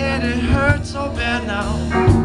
and it hurts so bad now.